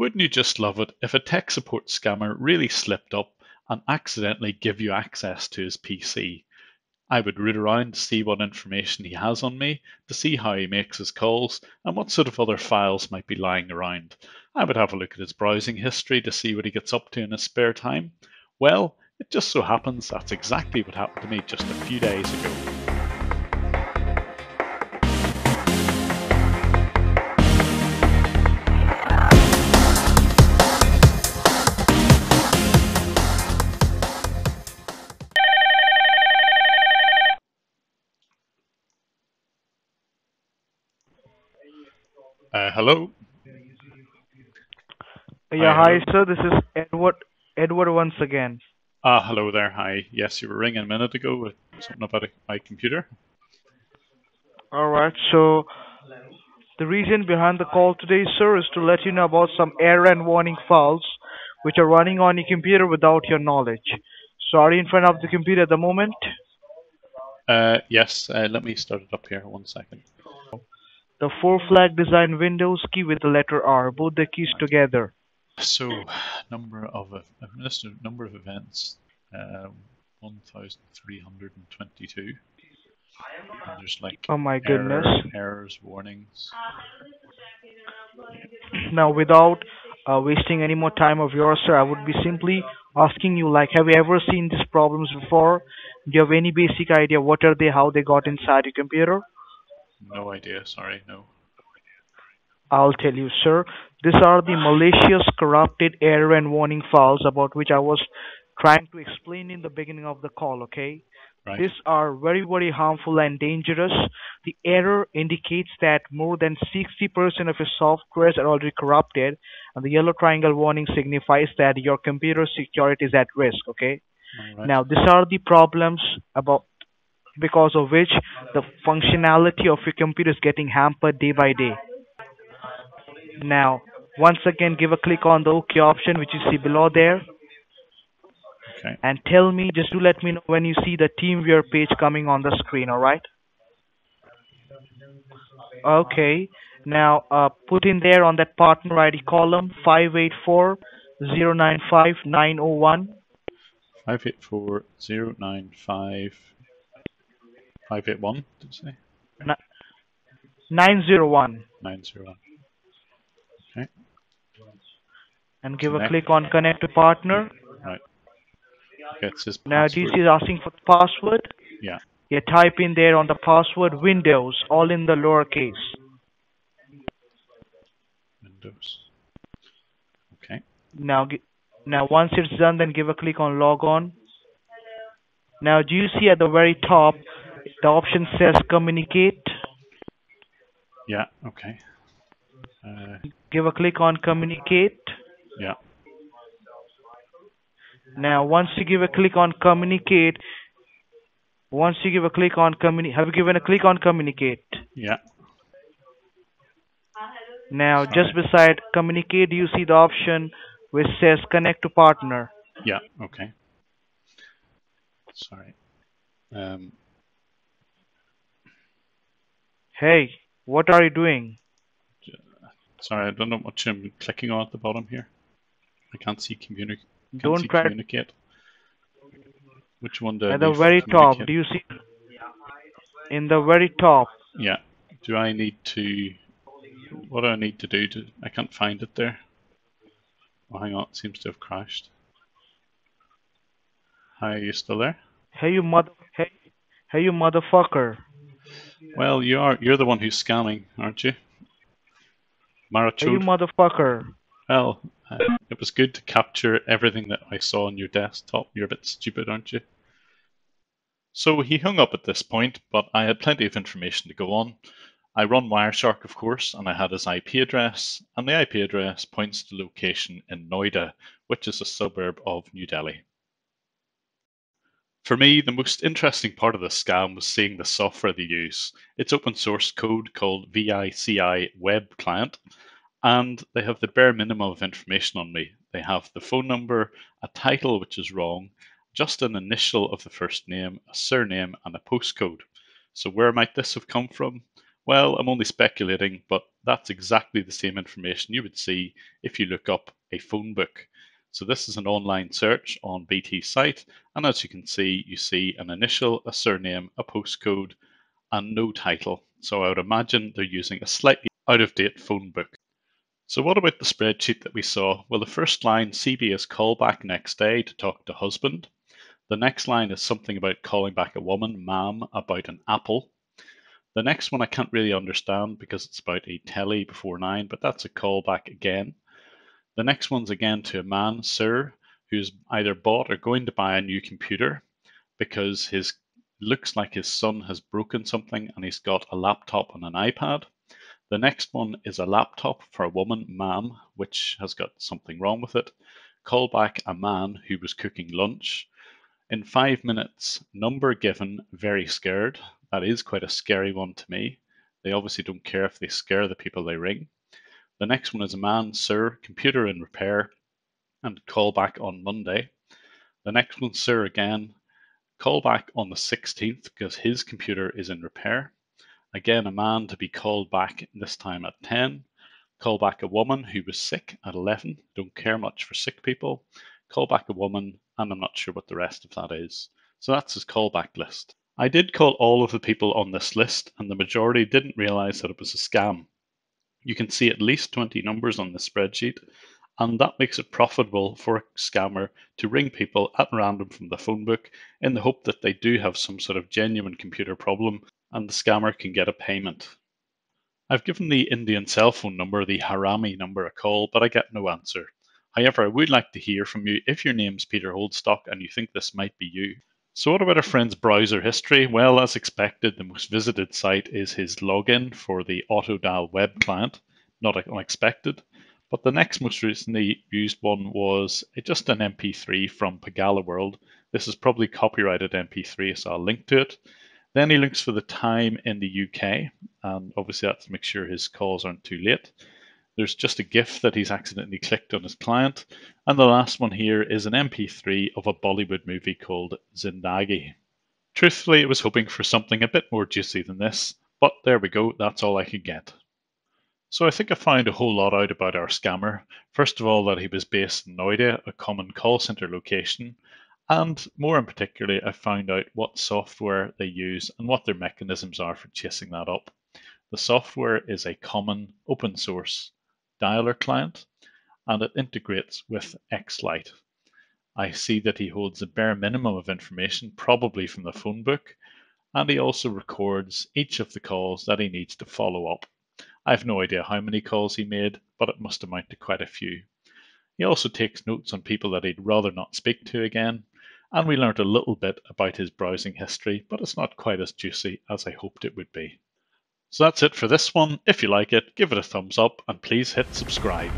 Wouldn't you just love it if a tech support scammer really slipped up and accidentally give you access to his PC? I would root around to see what information he has on me, to see how he makes his calls, and what sort of other files might be lying around. I would have a look at his browsing history to see what he gets up to in his spare time. Well, it just so happens that's exactly what happened to me just a few days ago. Uh, hello. Yeah, Hi, hi, sir. This is Edward. Edward once again. Ah, hello there. Hi. Yes, you were ringing a minute ago with something about a, my computer. All right. So the reason behind the call today, sir, is to let you know about some error and warning files which are running on your computer without your knowledge. So are you in front of the computer at the moment? Uh, yes, uh, let me start it up here. One second. The four flag design Windows key with the letter R, both the keys together. So, number of I've listed a number of events, uh, 1,322. And there's like Oh my goodness. error- errors, warnings. Now, without uh, wasting any more time of yours, sir, I would be simply asking you, like, have you ever seen these problems before? Do you have any basic idea what are they, how they got inside your computer? No idea. Sorry, no. I'll tell you, sir. These are the malicious, corrupted error and warning files about which I was trying to explain in the beginning of the call, okay? Right. These are very, very harmful and dangerous. The error indicates that more than 60% of your softwares are already corrupted, and the yellow triangle warning signifies that your computer security is at risk, okay? Right. Now, these are the problems about because of which the functionality of your computer is getting hampered day by day. Now, once again, give a click on the OK option which you see below there Okay. and tell me, just to let me know when you see the TeamViewer page coming on the screen, alright? Okay, now uh, put in there on that partner ID column 584 095 901. Five eight four zero nine five five eight one. Did you say 901 nine zero one? Okay. and give a click on connect to partner. Right. Okay, it says Now password. DC is asking for the password. Yeah. You type in there on the password Windows, all in the lowercase. Windows. Okay. Now, now once it's done, then give a click on log on. Now, do you see at the very top, the option says communicate. Yeah. Okay. Uh, Give a click on communicate. yeah. Now, once you give a click on communicate, once you give a click on communi- have you given a click on communicate? Yeah. Now, Sorry. just beside communicate, you see the option which says connect to partner. Yeah. Okay. Sorry. Um, Hey, what are you doing? sorry, I don't know what I'm clicking on at the bottom here. I can't see communi- can't Don't see try- communicate. Which one do I At the very top, do you see? In the very top, Yeah. Do I need to? What do I need to do to? I can't find it there. Oh, hang on. It seems to have crashed. Hi, are you still there? hey you mother, hey, hey you motherfucker. Well, you are. You're the one who's scamming, aren't you? Hey you motherfucker. Well, uh, it was good to capture everything that I saw on your desktop. You're a bit stupid, aren't you? So he hung up at this point, but I had plenty of information to go on. I run Wireshark, of course, and I had his IP address, and the IP address points to location in Noida, which is a suburb of New Delhi. For me, the most interesting part of the scam was seeing the software they use. It's open source code called VICI Web Client, and they have the bare minimum of information on me. They have the phone number, a title which is wrong, just an initial of the first name, a surname, and a postcode. So, where might this have come from? Well, I'm only speculating, but that's exactly the same information you would see if you look up a phone book. So this is an online search on BT site, and as you can see, you see an initial, a surname, a postcode, and no title. So I would imagine they're using a slightly out of date phone book. So what about the spreadsheet that we saw? Well, the first line, CB is call back next day to talk to husband. The next line is something about calling back a woman, ma'am, about an apple. The next one I can't really understand because it's about a telly before nine, but that's a callback again. The next one's again to a man, sir, who's either bought or going to buy a new computer because his looks like his son has broken something and he's got a laptop and an iPad. The next one is a laptop for a woman, ma'am, which has got something wrong with it. Call back a man who was cooking lunch. In five minutes, number given, very scared. That is quite a scary one to me. They obviously don't care if they scare the people they ring. The next one is a man, sir, computer in repair, and call back on Monday. The next one, sir, again, call back on the 16th because his computer is in repair. Again, a man to be called back this time at 10. Call back a woman who was sick at 11. Don't care much for sick people. Call back a woman, and I'm not sure what the rest of that is. So that's his callback list. I did call all of the people on this list, and the majority didn't realize that it was a scam. You can see at least 20 numbers on the spreadsheet, and that makes it profitable for a scammer to ring people at random from the phone book in the hope that they do have some sort of genuine computer problem and the scammer can get a payment. I've given the Indian cell phone number, the Harami number, a call, but I get no answer. However, I would like to hear from you if your name's Peter Holdstock and you think this might be you. So what about a friend's browser history? Well, as expected, the most visited site is his login for the Autodial web client. Not unexpected. But the next most recently used one was uh, just an MP3 from Pagalworld. This is probably copyrighted MP3, so I'll link to it. Then he looks for the time in the UK, and obviously that's to make sure his calls aren't too late. There's just a GIF that he's accidentally clicked on his client. And the last one here is an MP3 of a Bollywood movie called Zindagi. Truthfully, I was hoping for something a bit more juicy than this, but there we go, that's all I could get. So I think I found a whole lot out about our scammer. First of all, that he was based in Noida, a common call center location, and more in particular, I found out what software they use and what their mechanisms are for chasing that up. The software is a common open source dialer client, and it integrates with X-Lite. I see that he holds a bare minimum of information, probably from the phone book, and he also records each of the calls that he needs to follow up. I have no idea how many calls he made, but it must amount to quite a few. He also takes notes on people that he'd rather not speak to again, and we learned a little bit about his browsing history, but it's not quite as juicy as I hoped it would be. So that's it for this one. If you like it, give it a thumbs up and please hit subscribe.